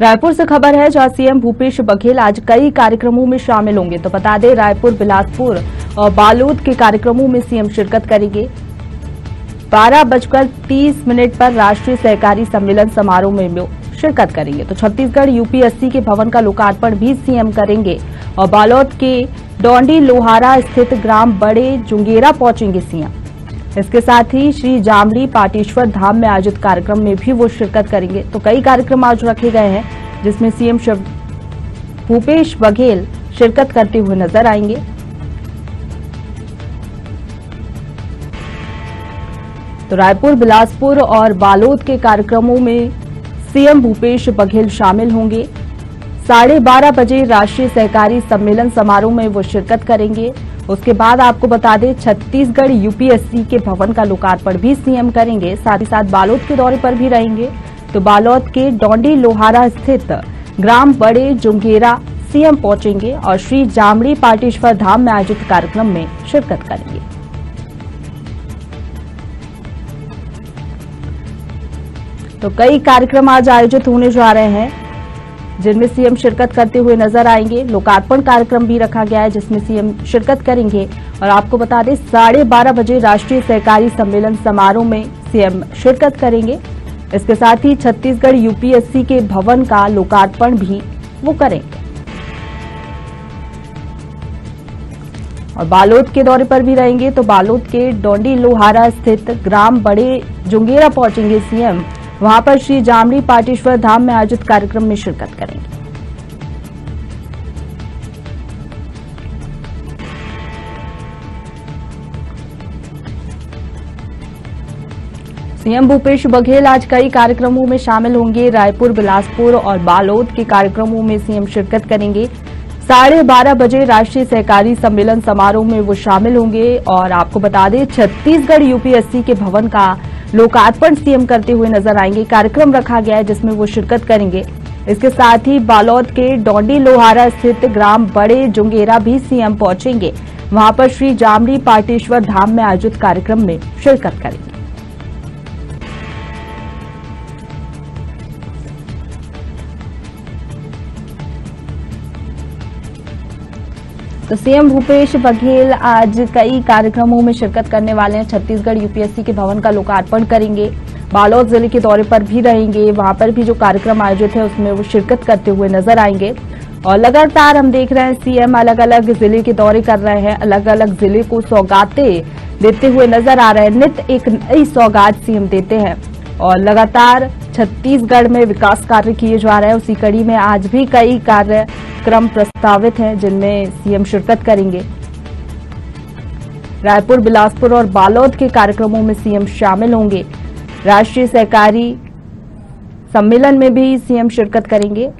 रायपुर से खबर है, जहाँ सीएम भूपेश बघेल आज कई कार्यक्रमों में शामिल होंगे। तो बता दें, रायपुर, बिलासपुर और बालोद के कार्यक्रमों में सीएम शिरकत करेंगे। बारह बजकर तीस मिनट पर राष्ट्रीय सहकारी सम्मेलन समारोह में शिरकत करेंगे। तो छत्तीसगढ़ यूपीएससी के भवन का लोकार्पण भी सीएम करेंगे और बालोद के डोंडी लोहारा स्थित ग्राम बड़े जुंगेरा पहुँचेंगे सीएम। इसके साथ ही श्री जामड़ी पाटेश्वर धाम में आयोजित कार्यक्रम में भी वो शिरकत करेंगे। तो कई कार्यक्रम आज रखे गए हैं, जिसमें सीएम भूपेश बघेल शिरकत करते हुए नज़र आएँगे। तो रायपुर, बिलासपुर और बालोद के कार्यक्रमों में सीएम भूपेश बघेल शामिल होंगे। साढ़े बारह बजे राष्ट्रीय सहकारी सम्मेलन समारोह में वो शिरकत करेंगे। उसके बाद आपको बता दें, छत्तीसगढ़ यूपीएससी के भवन का लोकार्पण भी सीएम करेंगे। साथ ही साथ बालोद के दौरे पर भी रहेंगे। तो बालोद के डोंडी लोहारा स्थित ग्राम बड़े जुंगेरा सीएम पहुँचेंगे और श्री जामड़ी पाटेश्वर धाम में आयोजित कार्यक्रम में शिरकत करेंगे। तो कई कार्यक्रम आज आयोजित होने जा रहे हैं। जिनमें सीएम शिरकत करते हुए नज़र आएँगे। लोकार्पण कार्यक्रम भी रखा गया है, जिसमें सीएम शिरकत करेंगे। और आपको बता दें, साढ़े बारह बजे राष्ट्रीय सहकारी सम्मेलन समारोह में सीएम शिरकत करेंगे। इसके साथ ही छत्तीसगढ़ यूपीएससी के भवन का लोकार्पण भी वो करेंगे। और बालोद के दौरे पर भी रहेंगे तो बालोद के डोंडी लोहारा स्थित ग्राम बड़े जुंगेरा पहुँचेंगे सीएम। वहाँ पर श्री जामड़ी पाटेश्वर धाम में आयोजित कार्यक्रम में शिरकत करेंगे। सीएम भूपेश बघेल आज कई कार्यक्रमों में शामिल होंगे। रायपुर, बिलासपुर और बालोद के कार्यक्रमों में सीएम शिरकत करेंगे। साढ़े बारह बजे राष्ट्रीय सहकारी सम्मेलन समारोह में वो शामिल होंगे और आपको बता दें, छत्तीसगढ़ यूपीएससी के भवन का लोकार्पण सीएम करते हुए नज़र आएँगे। कार्यक्रम रखा गया है जिसमें वो शिरकत करेंगे। इसके साथ ही बालोद के डोंडी लोहारा स्थित ग्राम बड़े जुंगेरा भी सीएम पहुँचेंगे। वहाँ पर श्री जामड़ी पाटेश्वर धाम में आयोजित कार्यक्रम में शिरकत करेंगे। तो सीएम भूपेश बघेल आज कई कार्यक्रमों में शिरकत करने वाले हैं। छत्तीसगढ़ यूपीएससी के भवन का लोकार्पण करेंगे। बालोद ज़िले के दौरे पर भी रहेंगे। वहाँ पर भी जो कार्यक्रम आयोजित है, उसमें वो शिरकत करते हुए नज़र आएँगे। और लगातार हम देख रहे हैं, सीएम अलग अलग ज़िले के दौरे कर रहे हैं। अलग अलग ज़िले को सौगाते देते हुए नज़र आ रहे हैं। नित्य एक नई सौगात सीएम देते हैं। और लगातार छत्तीसगढ़ में विकास कार्य किए जा रहे हैं। उसी कड़ी में आज भी कई कार्यक्रम प्रस्तावित हैं, जिनमें सीएम शिरकत करेंगे। रायपुर, बिलासपुर और बालोद के कार्यक्रमों में सीएम शामिल होंगे। राष्ट्रीय सहकारी सम्मेलन में भी सीएम शिरकत करेंगे।